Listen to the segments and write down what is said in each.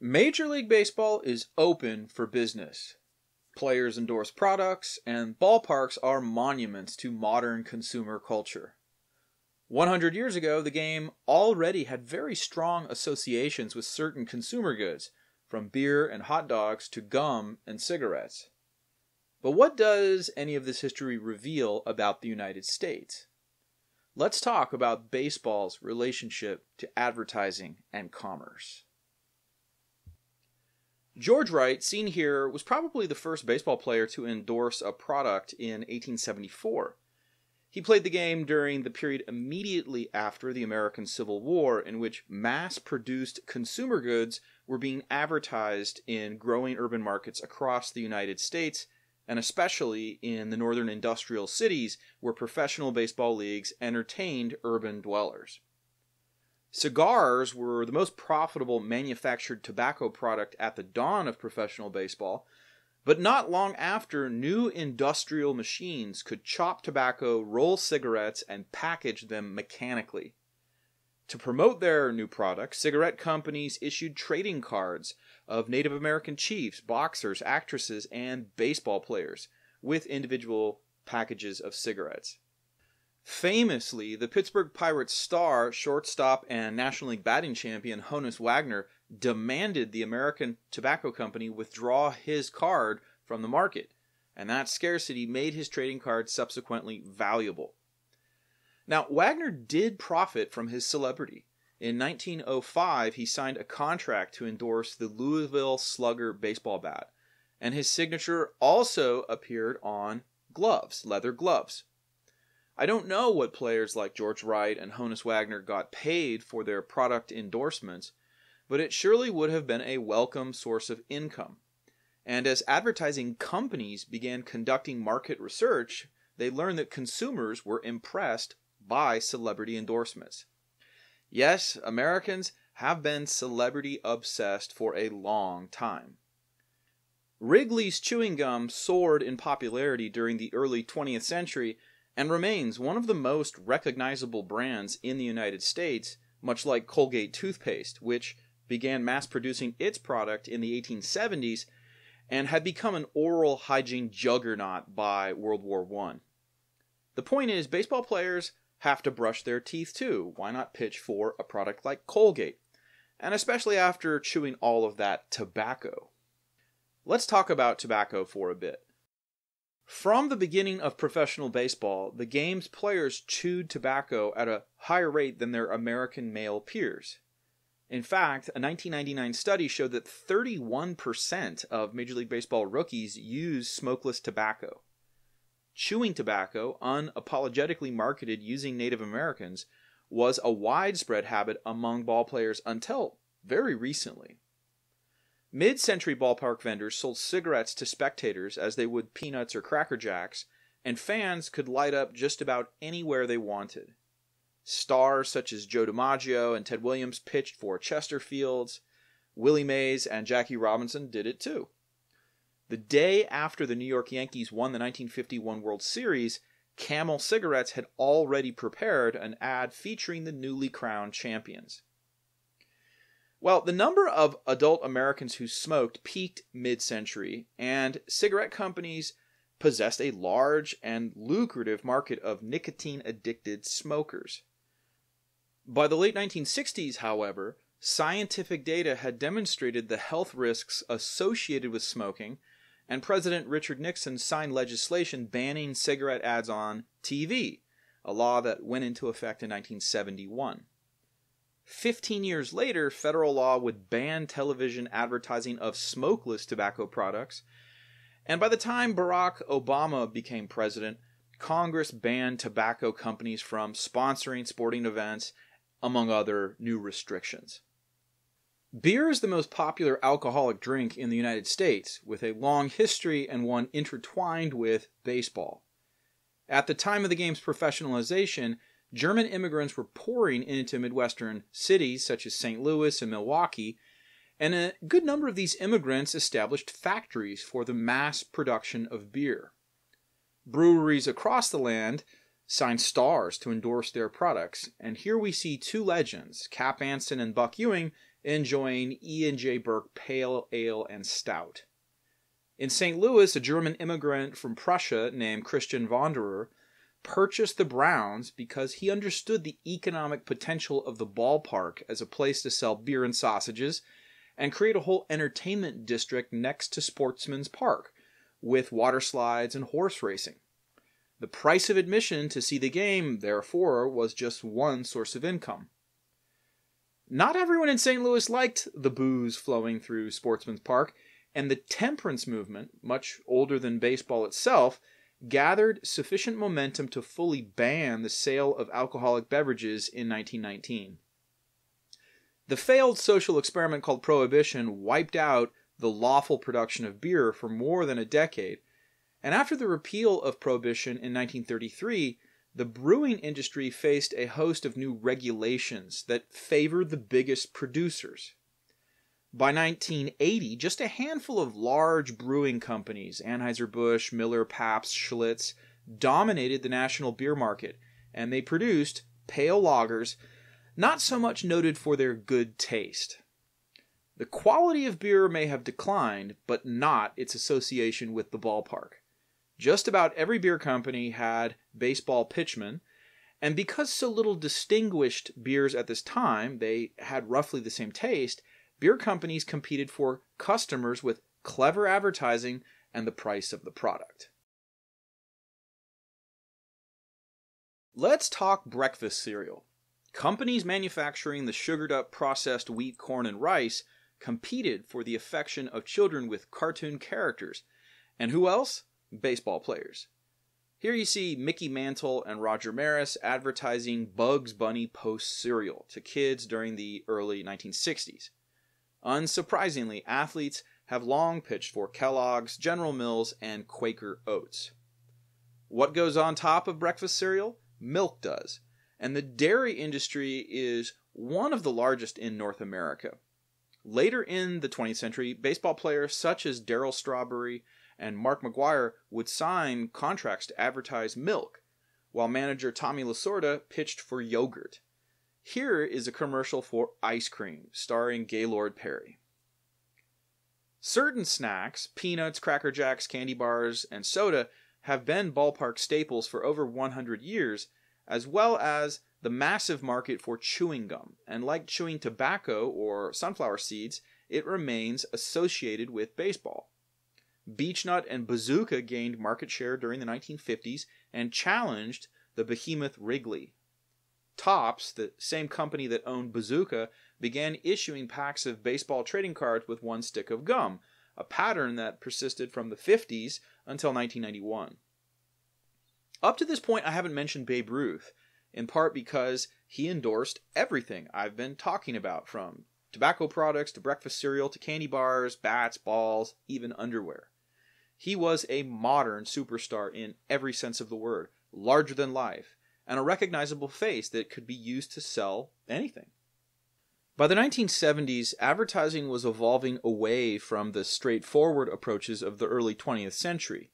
Major League Baseball is open for business. Players endorse products, and ballparks are monuments to modern consumer culture. 100 years ago, the game already had very strong associations with certain consumer goods, from beer and hot dogs to gum and cigarettes. But what does any of this history reveal about the United States? Let's talk about baseball's relationship to advertising and commerce. George Wright, seen here, was probably the first baseball player to endorse a product in 1874. He played the game during the period immediately after the American Civil War, in which mass produced consumer goods were being advertised in growing urban markets across the United States, and especially in the northern industrial cities where professional baseball leagues entertained urban dwellers. Cigars were the most profitable manufactured tobacco product at the dawn of professional baseball, but not long after, new industrial machines could chop tobacco, roll cigarettes, and package them mechanically. To promote their new product, cigarette companies issued trading cards of Native American chiefs, boxers, actresses, and baseball players with individual packages of cigarettes. Famously, the Pittsburgh Pirates star, shortstop, and National League batting champion Honus Wagner demanded the American Tobacco Company withdraw his card from the market, and that scarcity made his trading card subsequently valuable. Now, Wagner did profit from his celebrity. In 1905, he signed a contract to endorse the Louisville Slugger baseball bat, and his signature also appeared on gloves, leather gloves. I don't know what players like George Wright and Honus Wagner got paid for their product endorsements, but it surely would have been a welcome source of income. And as advertising companies began conducting market research, they learned that consumers were impressed by celebrity endorsements. Yes, Americans have been celebrity obsessed for a long time. Wrigley's chewing gum soared in popularity during the early 20th century and remains one of the most recognizable brands in the United States, much like Colgate toothpaste, which began mass producing its product in the 1870s and had become an oral hygiene juggernaut by World War I. The point is, baseball players have to brush their teeth too. Why not pitch for a product like Colgate? And especially after chewing all of that tobacco. Let's talk about tobacco for a bit. From the beginning of professional baseball, the game's players chewed tobacco at a higher rate than their American male peers. In fact, a 1999 study showed that 31% of Major League Baseball rookies use smokeless tobacco. Chewing tobacco, unapologetically marketed using Native Americans, was a widespread habit among ball players until very recently. Mid century ballpark vendors sold cigarettes to spectators as they would peanuts or cracker jacks, and fans could light up just about anywhere they wanted. Stars such as Joe DiMaggio and Ted Williams pitched for Chesterfields. Willie Mays and Jackie Robinson did it too. The day after the New York Yankees won the 1951 World Series, Camel Cigarettes had already prepared an ad featuring the newly crowned champions. Well, the number of adult Americans who smoked peaked mid century, and cigarette companies possessed a large and lucrative market of nicotine addicted smokers. By the late 1960s, however, scientific data had demonstrated the health risks associated with smoking, and President Richard Nixon signed legislation banning cigarette ads on TV, a law that went into effect in 1971. 15 years later, federal law would ban television advertising of smokeless tobacco products. And by the time Barack Obama became president, Congress banned tobacco companies from sponsoring sporting events, among other new restrictions. Beer is the most popular alcoholic drink in the United States, with a long history and one intertwined with baseball. At the time of the game's professionalization, German immigrants were pouring into Midwestern cities such as St. Louis and Milwaukee, and a good number of these immigrants established factories for the mass production of beer. Breweries across the land signed stars to endorse their products, and here we see two legends, Cap Anson and Buck Ewing, enjoying E&J Burke Pale Ale and Stout. In St. Louis, a German immigrant from Prussia named Christian von der Ahe purchased the Browns because he understood the economic potential of the ballpark as a place to sell beer and sausages and create a whole entertainment district next to Sportsman's Park with water slides and horse racing. The price of admission to see the game, therefore, was just one source of income. Not everyone in St. Louis liked the booze flowing through Sportsman's Park, and the temperance movement, much older than baseball itself, gathered sufficient momentum to fully ban the sale of alcoholic beverages in 1919. The failed social experiment called Prohibition wiped out the lawful production of beer for more than a decade, and after the repeal of Prohibition in 1933, the brewing industry faced a host of new regulations that favored the biggest producers. By 1980, just a handful of large brewing companies, Anheuser-Busch, Miller, Pabst, Schlitz, dominated the national beer market, and they produced pale lagers not so much noted for their good taste. The quality of beer may have declined, but not its association with the ballpark. Just about every beer company had baseball pitchmen, and because so little distinguished beers at this time, they had roughly the same taste, beer companies competed for customers with clever advertising and the price of the product. Let's talk breakfast cereal. Companies manufacturing the sugared up processed wheat, corn, and rice competed for the affection of children with cartoon characters. And who else? Baseball players. Here you see Mickey Mantle and Roger Maris advertising Bugs Bunny Post cereal to kids during the early 1960s. Unsurprisingly, athletes have long pitched for Kellogg's, General Mills, and Quaker Oats. What goes on top of breakfast cereal? Milk does. And the dairy industry is one of the largest in North America. Later in the 20th century, baseball players such as Darryl Strawberry and Mark McGwire would sign contracts to advertise milk, while manager Tommy Lasorda pitched for yogurt. Here is a commercial for ice cream starring Gaylord Perry. Certain snacks, peanuts, cracker jacks, candy bars, and soda, have been ballpark staples for over 100 years, as well as the massive market for chewing gum. And like chewing tobacco or sunflower seeds, it remains associated with baseball. Beechnut and Bazooka gained market share during the 1950s and challenged the behemoth Wrigley. Topps, the same company that owned Bazooka, began issuing packs of baseball trading cards with one stick of gum, a pattern that persisted from the 50s until 1991. Up to this point, I haven't mentioned Babe Ruth, in part because he endorsed everything I've been talking about from tobacco products to breakfast cereal to candy bars, bats, balls, even underwear. He was a modern superstar in every sense of the word, larger than life, and a recognizable face that could be used to sell anything. By the 1970s, advertising was evolving away from the straightforward approaches of the early 20th century.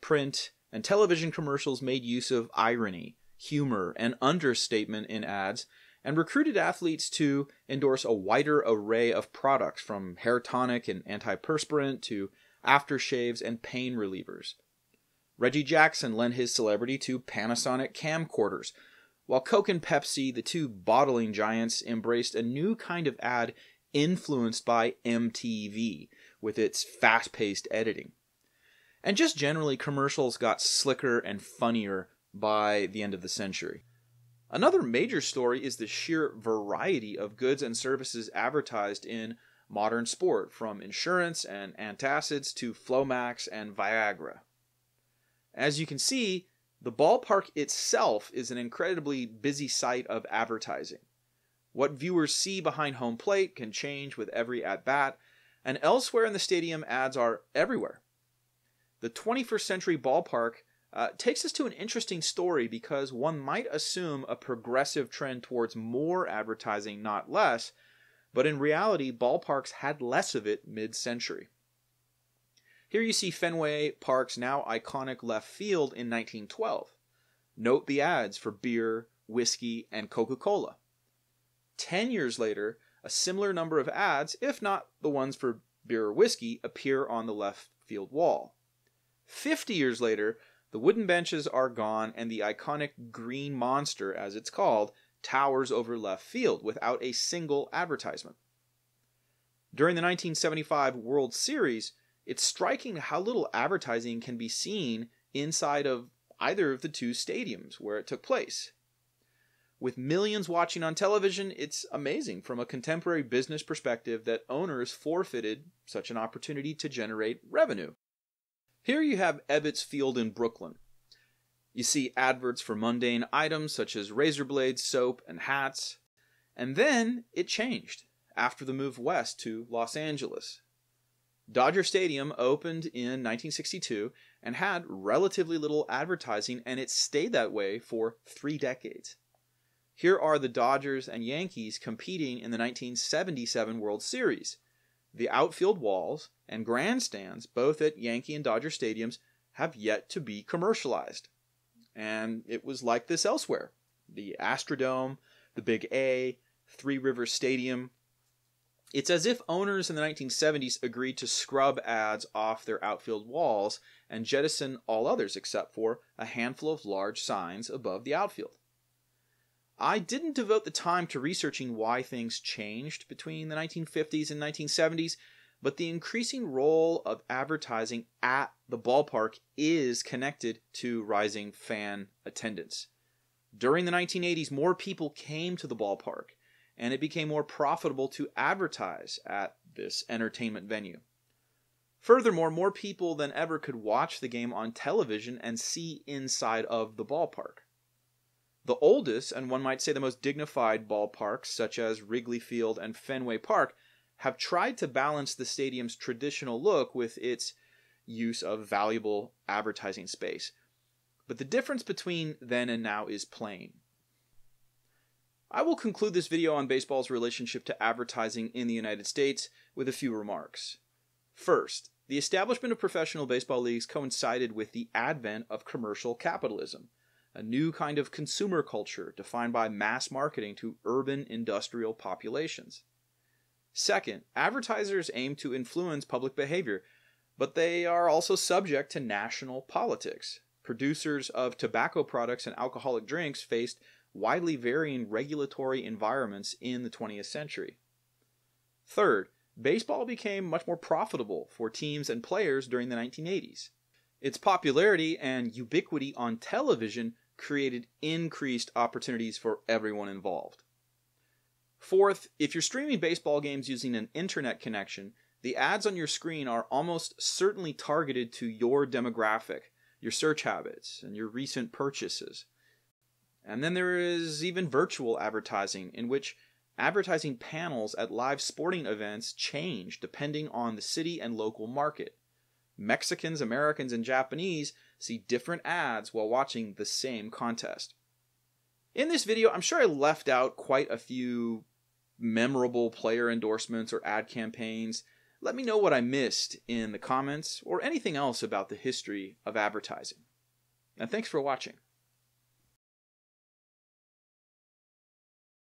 Print and television commercials made use of irony, humor, and understatement in ads and recruited athletes to endorse a wider array of products from hair tonic and antiperspirant to aftershaves and pain relievers. Reggie Jackson lent his celebrity to Panasonic camcorders, while Coke and Pepsi, the two bottling giants, embraced a new kind of ad influenced by MTV with its fast paced editing. And just generally, commercials got slicker and funnier by the end of the century. Another major story is the sheer variety of goods and services advertised in modern sport, from insurance and antacids to Flomax and Viagra. As you can see, the ballpark itself is an incredibly busy site of advertising. What viewers see behind home plate can change with every at bat, and elsewhere in the stadium, ads are everywhere. The 21st century ballpark uh, takes us to an interesting story because one might assume a progressive trend towards more advertising, not less, but in reality, ballparks had less of it mid century. Here you see Fenway Park's now iconic left field in 1912. Note the ads for beer, whiskey, and Coca Cola. Ten years later, a similar number of ads, if not the ones for beer or whiskey, appear on the left field wall. 50 years later, the wooden benches are gone and the iconic green monster, as it's called, towers over left field without a single advertisement. During the 1975 World Series, it's striking how little advertising can be seen inside of either of the two stadiums where it took place. With millions watching on television, it's amazing from a contemporary business perspective that owners forfeited such an opportunity to generate revenue. Here you have Ebbets Field in Brooklyn. You see adverts for mundane items such as razor blades, soap, and hats. And then it changed after the move west to Los Angeles. Dodger Stadium opened in 1962 and had relatively little advertising, and it stayed that way for three decades. Here are the Dodgers and Yankees competing in the 1977 World Series. The outfield walls and grandstands, both at Yankee and Dodger stadiums, have yet to be commercialized. And it was like this elsewhere. The Astrodome, the Big A, Three Rivers Stadium. It's as if owners in the 1970s agreed to scrub ads off their outfield walls and jettison all others except for a handful of large signs above the outfield. I didn't devote the time to researching why things changed between the 1950s and 1970s, but the increasing role of advertising at the ballpark is connected to rising fan attendance. During the 1980s, more people came to the ballpark, and it became more profitable to advertise at this entertainment venue. Furthermore, more people than ever could watch the game on television and see inside of the ballpark. The oldest, and one might say the most dignified ballparks, such as Wrigley Field and Fenway Park, have tried to balance the stadium's traditional look with its use of valuable advertising space. But the difference between then and now is plain. I will conclude this video on baseball's relationship to advertising in the United States with a few remarks. First, the establishment of professional baseball leagues coincided with the advent of commercial capitalism a new kind of consumer culture defined by mass marketing to urban industrial populations. Second, advertisers aim to influence public behavior, but they are also subject to national politics. Producers of tobacco products and alcoholic drinks faced widely varying regulatory environments in the 20th century. Third, baseball became much more profitable for teams and players during the 1980s. Its popularity and ubiquity on television created increased opportunities for everyone involved. Fourth, if you're streaming baseball games using an internet connection, the ads on your screen are almost certainly targeted to your demographic, your search habits, and your recent purchases. And then there is even virtual advertising, in which advertising panels at live sporting events change depending on the city and local market. Mexicans, Americans, and Japanese see different ads while watching the same contest. In this video, I'm sure I left out quite a few memorable player endorsements or ad campaigns. Let me know what I missed in the comments or anything else about the history of advertising. And thanks for watching.